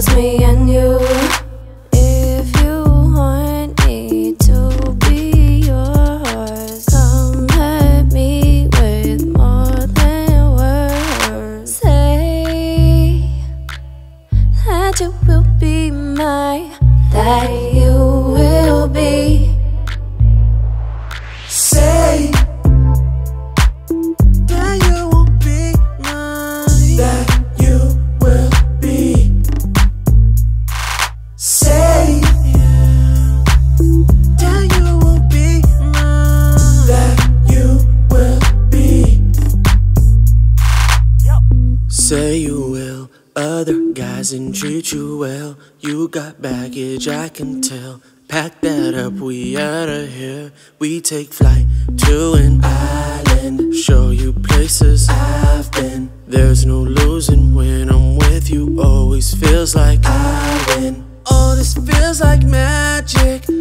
just me and you. If you want me to be yours Come at me with more than words. Say that you will be mine That you doesn't treat you well. You got baggage, I can tell. Pack that up, we outta here. We take flight to an island. Show you places I've been. There's no losing when I'm with you. Always feels like I win. Oh, this feels like magic.